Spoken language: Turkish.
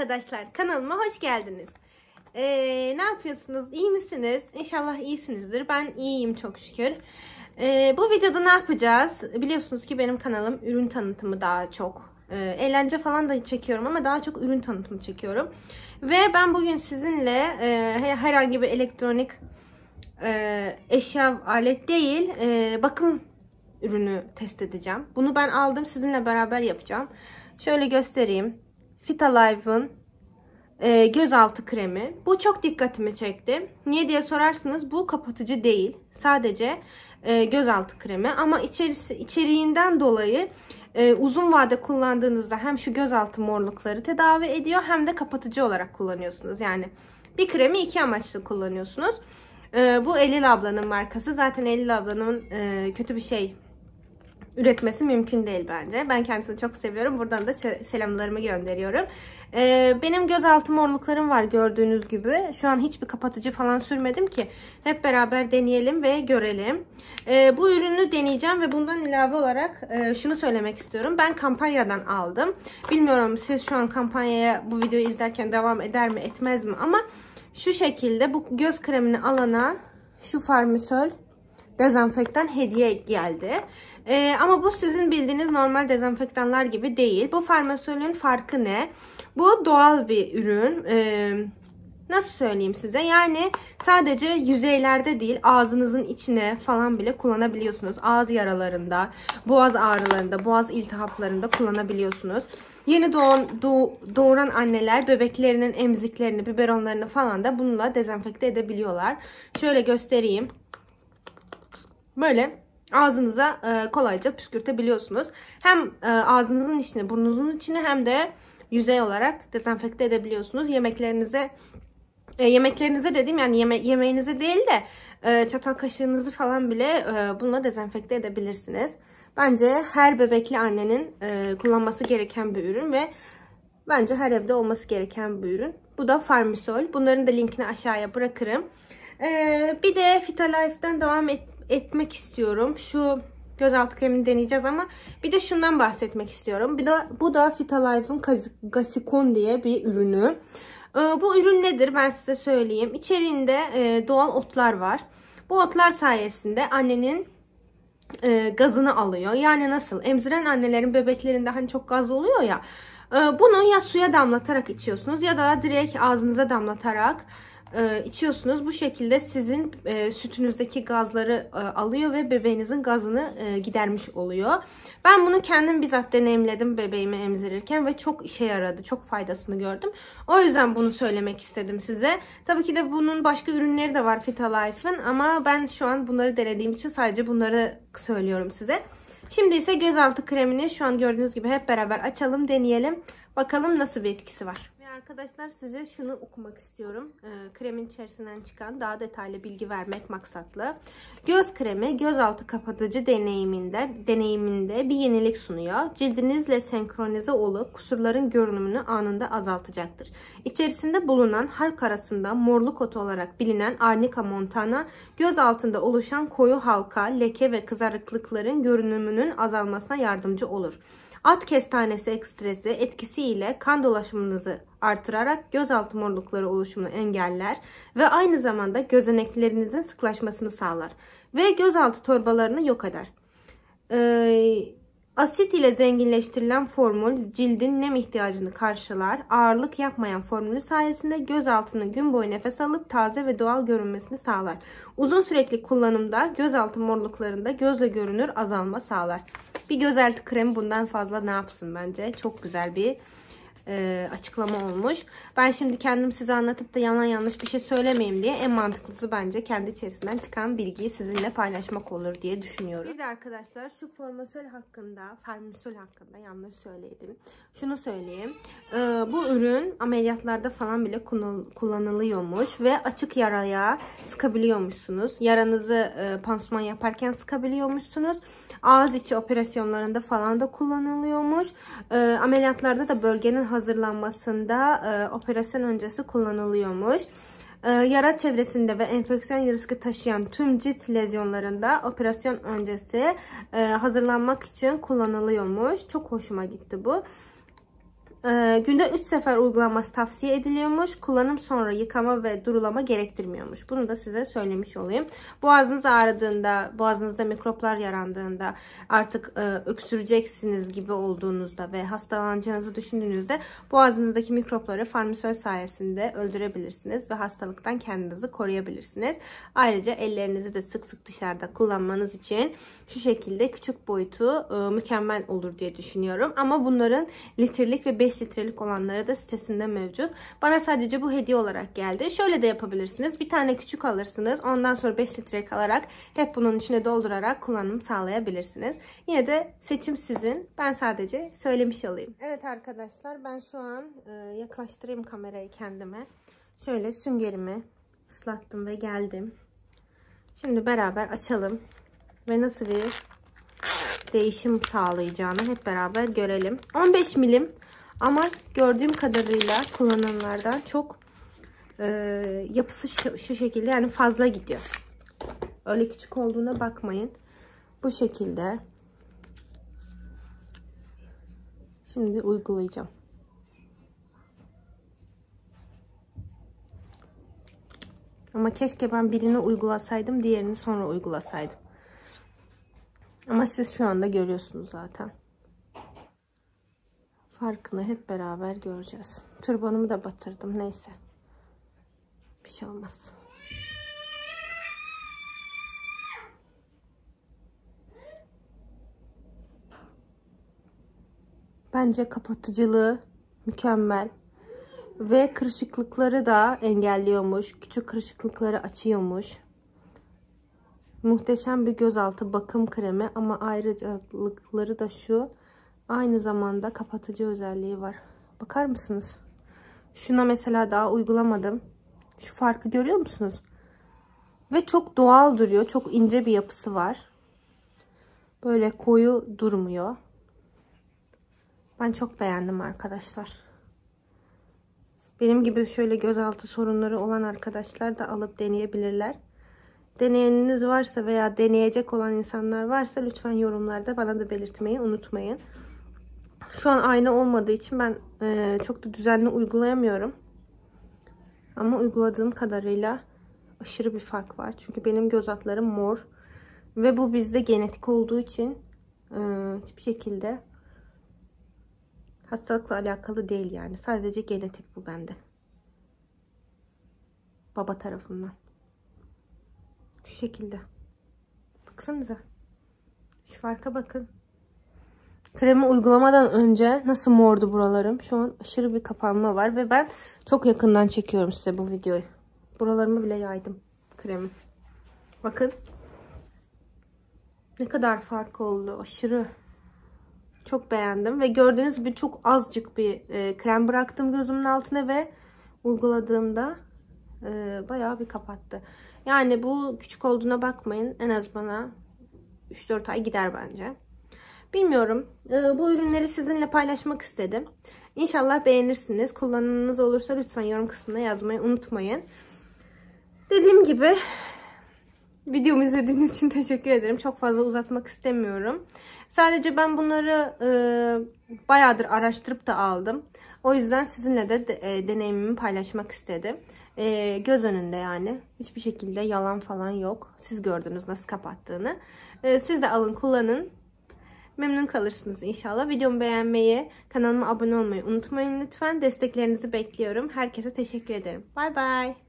arkadaşlar kanalıma hoş geldiniz. Ee, ne yapıyorsunuz? İyi misiniz? İnşallah iyisinizdir. Ben iyiyim çok şükür. Ee, bu videoda ne yapacağız? Biliyorsunuz ki benim kanalım ürün tanıtımı daha çok. Ee, eğlence falan da çekiyorum ama daha çok ürün tanıtımı çekiyorum. Ve ben bugün sizinle e, herhangi bir elektronik e, eşya alet değil e, bakım ürünü test edeceğim. Bunu ben aldım sizinle beraber yapacağım. Şöyle göstereyim. Vitalive'ın e, gözaltı kremi. Bu çok dikkatimi çekti. Niye diye sorarsınız bu kapatıcı değil. Sadece e, gözaltı kremi ama içerisi, içeriğinden dolayı e, uzun vade kullandığınızda hem şu gözaltı morlukları tedavi ediyor hem de kapatıcı olarak kullanıyorsunuz. Yani bir kremi iki amaçlı kullanıyorsunuz. E, bu Elil ablanın markası. Zaten Elil ablanın e, kötü bir şey üretmesi mümkün değil bence. Ben kendisini çok seviyorum. Buradan da selamlarımı gönderiyorum. Ee, benim gözaltı morluklarım var gördüğünüz gibi. Şu an hiçbir kapatıcı falan sürmedim ki. Hep beraber deneyelim ve görelim. Ee, bu ürünü deneyeceğim ve bundan ilave olarak e, şunu söylemek istiyorum. Ben kampanyadan aldım. Bilmiyorum siz şu an kampanyaya bu videoyu izlerken devam eder mi etmez mi ama şu şekilde bu göz kremini alana şu farmisol dezenfektan hediye geldi. Ee, ama bu sizin bildiğiniz normal dezenfektanlar gibi değil. Bu farmasolün farkı ne? Bu doğal bir ürün. Ee, nasıl söyleyeyim size? Yani sadece yüzeylerde değil ağzınızın içine falan bile kullanabiliyorsunuz. Ağız yaralarında, boğaz ağrılarında, boğaz iltihaplarında kullanabiliyorsunuz. Yeni doğan, doğ, doğuran anneler bebeklerinin emziklerini, biberonlarını falan da bununla dezenfekte edebiliyorlar. Şöyle göstereyim. Böyle ağzınıza e, kolayca püskürtebiliyorsunuz. Hem e, ağzınızın içine, burnunuzun içine hem de yüzey olarak dezenfekte edebiliyorsunuz. Yemeklerinize e, yemeklerinize dediğim yani yeme yemeğinize değil de e, çatal kaşığınızı falan bile e, bununla dezenfekte edebilirsiniz. Bence her bebekli annenin e, kullanması gereken bir ürün ve bence her evde olması gereken bir ürün. Bu da Farmisol. Bunların da linkini aşağıya bırakırım. E, bir de Vitalife'den devam et etmek istiyorum. Şu gözaltı kremini deneyeceğiz ama bir de şundan bahsetmek istiyorum. Bir de bu da Vitalife'ın Gasikon diye bir ürünü. Ee, bu ürün nedir ben size söyleyeyim. İçeriğinde e, doğal otlar var. Bu otlar sayesinde annenin e, gazını alıyor. Yani nasıl? Emziren annelerin bebeklerinde hani çok gaz oluyor ya. E, bunu ya suya damlatarak içiyorsunuz ya da direkt ağzınıza damlatarak e, içiyorsunuz. Bu şekilde sizin e, sütünüzdeki gazları e, alıyor ve bebeğinizin gazını gidermiş oluyor. Ben bunu kendim bizzat deneyimledim bebeğimi emzirirken ve çok işe yaradı. Çok faydasını gördüm. O yüzden bunu söylemek istedim size. Tabii ki de bunun başka ürünleri de var Vitalife'ın ama ben şu an bunları denediğim için sadece bunları söylüyorum size. Şimdi ise gözaltı kremini şu an gördüğünüz gibi hep beraber açalım, deneyelim. Bakalım nasıl bir etkisi var arkadaşlar size şunu okumak istiyorum. E, kremin içerisinden çıkan daha detaylı bilgi vermek maksatlı. Göz kremi gözaltı kapatıcı deneyiminde deneyiminde bir yenilik sunuyor. Cildinizle senkronize olup kusurların görünümünü anında azaltacaktır. İçerisinde bulunan halk arasında morluk otu olarak bilinen Arnica montana göz altında oluşan koyu halka, leke ve kızarıklıkların görünümünün azalmasına yardımcı olur. At kestanesi ekstresi etkisiyle kan dolaşımınızı artırarak gözaltı morlukları oluşumunu engeller ve aynı zamanda gözeneklerinizin sıklaşmasını sağlar ve gözaltı torbalarını yok eder. Ee, asit ile zenginleştirilen formül cildin nem ihtiyacını karşılar. Ağırlık yapmayan formülü sayesinde göz altını gün boyu nefes alıp taze ve doğal görünmesini sağlar. Uzun sürekli kullanımda gözaltı morluklarında gözle görünür azalma sağlar. Bir gözaltı kremi bundan fazla ne yapsın bence. Çok güzel bir e, açıklama olmuş. Ben şimdi kendim size anlatıp da yalan yanlış bir şey söylemeyeyim diye en mantıklısı bence kendi içerisinden çıkan bilgiyi sizinle paylaşmak olur diye düşünüyorum. Bir de arkadaşlar şu formasol hakkında, farmasol hakkında yanlış söyledim. Şunu söyleyeyim. E, bu ürün ameliyatlarda falan bile kullanılıyormuş ve açık yaraya sıkabiliyormuşsunuz. Yaranızı e, pansuman yaparken sıkabiliyormuşsunuz. Ağız içi operasyonlarında falan da kullanılıyormuş. E, ameliyatlarda da bölgenin hazırlanmasında e, operasyon öncesi kullanılıyormuş. E, yara çevresinde ve enfeksiyon riski taşıyan tüm cilt lezyonlarında operasyon öncesi e, hazırlanmak için kullanılıyormuş. Çok hoşuma gitti bu. E, günde 3 sefer uygulanması tavsiye ediliyormuş. Kullanım sonra yıkama ve durulama gerektirmiyormuş. Bunu da size söylemiş olayım. Boğazınız ağrıdığında, boğazınızda mikroplar yarandığında, artık e, öksüreceksiniz gibi olduğunuzda ve hastalanacağınızı düşündüğünüzde boğazınızdaki mikropları farmasöl sayesinde öldürebilirsiniz ve hastalıktan kendinizi koruyabilirsiniz. Ayrıca ellerinizi de sık sık dışarıda kullanmanız için şu şekilde küçük boyutu e, mükemmel olur diye düşünüyorum. Ama bunların litrelik ve 5 litrelik olanları da sitesinde mevcut. Bana sadece bu hediye olarak geldi. Şöyle de yapabilirsiniz. Bir tane küçük alırsınız. Ondan sonra 5 litrelik alarak hep bunun içine doldurarak kullanım sağlayabilirsiniz. Yine de seçim sizin. Ben sadece söylemiş olayım. Evet arkadaşlar ben şu an e, yaklaştırayım kamerayı kendime. Şöyle süngerimi ıslattım ve geldim. Şimdi beraber açalım ve nasıl bir değişim sağlayacağını hep beraber görelim. 15 milim ama gördüğüm kadarıyla kullananlardan çok e, yapısı şu, şu şekilde yani fazla gidiyor. Öyle küçük olduğuna bakmayın. Bu şekilde. Şimdi uygulayacağım. Ama keşke ben birini uygulasaydım, diğerini sonra uygulasaydım. Ama siz şu anda görüyorsunuz zaten. Farkını hep beraber göreceğiz. Turbanımı da batırdım. Neyse. Bir şey olmaz. Bence kapatıcılığı mükemmel. Ve kırışıklıkları da engelliyormuş. Küçük kırışıklıkları açıyormuş. Muhteşem bir gözaltı bakım kremi ama ayrıcalıkları da şu. Aynı zamanda kapatıcı özelliği var. Bakar mısınız? Şuna mesela daha uygulamadım. Şu farkı görüyor musunuz? Ve çok doğal duruyor. Çok ince bir yapısı var. Böyle koyu durmuyor. Ben çok beğendim arkadaşlar. Benim gibi şöyle gözaltı sorunları olan arkadaşlar da alıp deneyebilirler. Deneyeniniz varsa veya deneyecek olan insanlar varsa lütfen yorumlarda bana da belirtmeyi unutmayın. Şu an ayna olmadığı için ben e, çok da düzenli uygulayamıyorum. Ama uyguladığım kadarıyla aşırı bir fark var. Çünkü benim göz altlarım mor. Ve bu bizde genetik olduğu için e, hiçbir şekilde hastalıkla alakalı değil yani. Sadece genetik bu bende. Baba tarafından. Şu şekilde. Baksanıza. Şu farka bakın. Kremi uygulamadan önce nasıl mordu buralarım. Şu an aşırı bir kapanma var ve ben çok yakından çekiyorum size bu videoyu. Buralarımı bile yaydım kremi. Bakın. Ne kadar fark oldu. Aşırı. Çok beğendim. Ve gördüğünüz gibi çok azıcık bir e, krem bıraktım gözümün altına ve uyguladığımda e, bayağı bir kapattı. Yani bu küçük olduğuna bakmayın. En az bana 3-4 ay gider bence. Bilmiyorum. Ee, bu ürünleri sizinle paylaşmak istedim. İnşallah beğenirsiniz. Kullanımınız olursa lütfen yorum kısmına yazmayı unutmayın. Dediğim gibi videomu izlediğiniz için teşekkür ederim. Çok fazla uzatmak istemiyorum. Sadece ben bunları e, bayağıdır araştırıp da aldım. O yüzden sizinle de, de e, deneyimimi paylaşmak istedim. E, göz önünde yani. Hiçbir şekilde yalan falan yok. Siz gördünüz nasıl kapattığını. E, siz de alın kullanın. Memnun kalırsınız inşallah. Videomu beğenmeyi, kanalıma abone olmayı unutmayın lütfen. Desteklerinizi bekliyorum. Herkese teşekkür ederim. Bay bay.